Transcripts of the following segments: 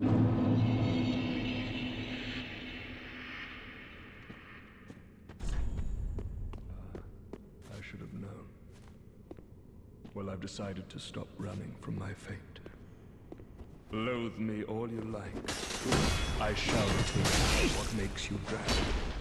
I should have known. Well, I've decided to stop running from my fate. Loathe me all you like. I shall take what makes you dragon.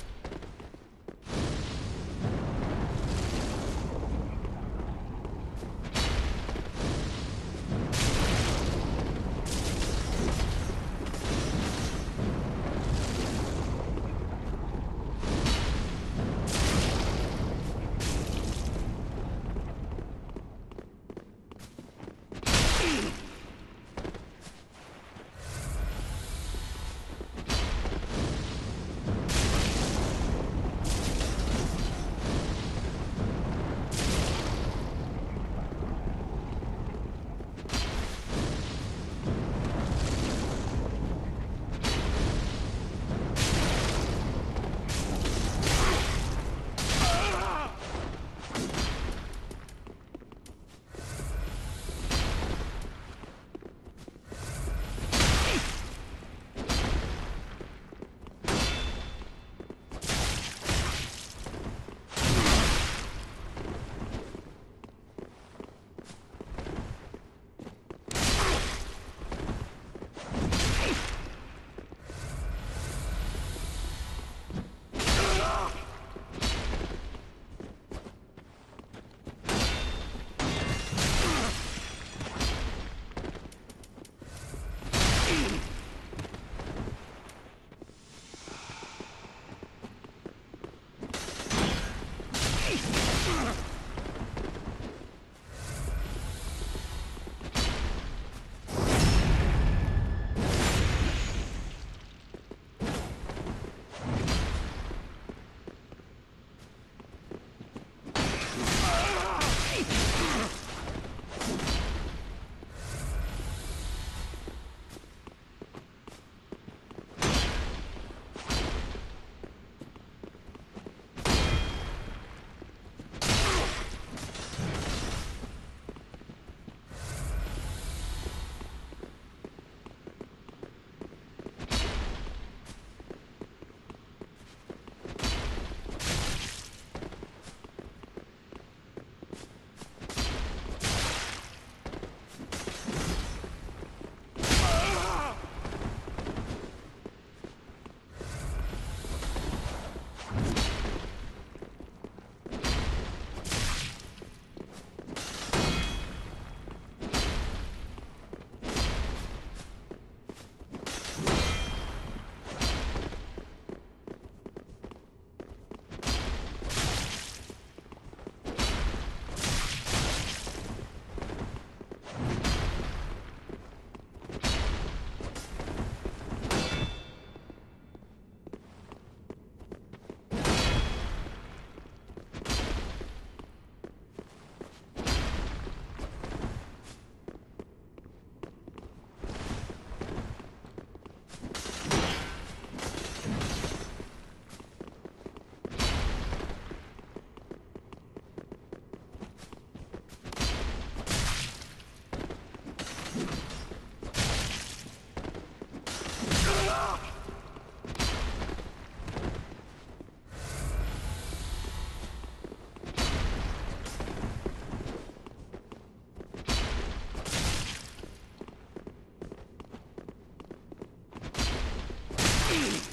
Ugh!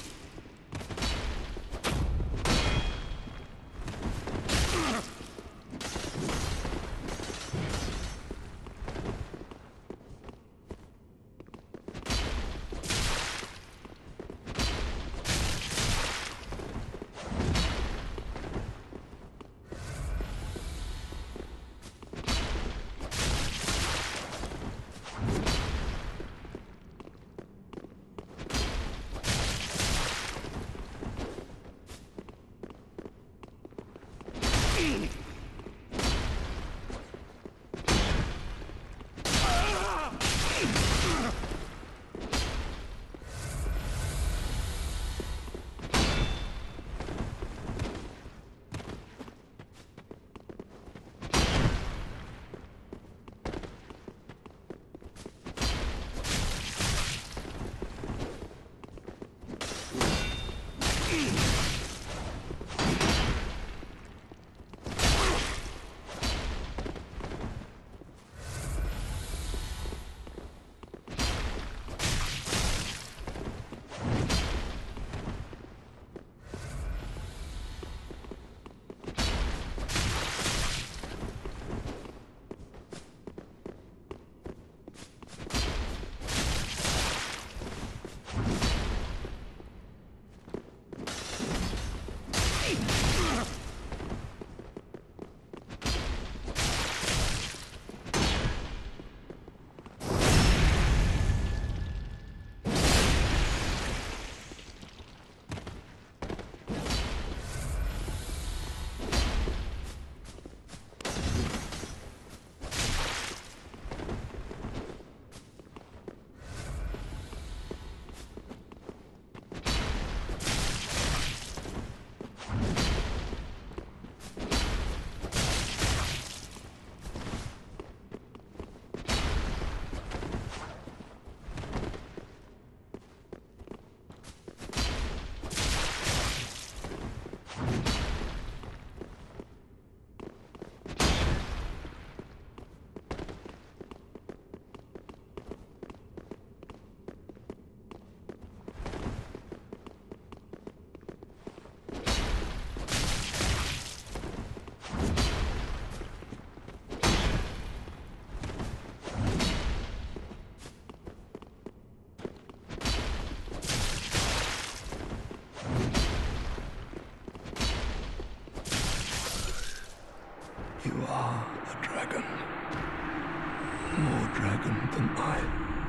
more dragon than I.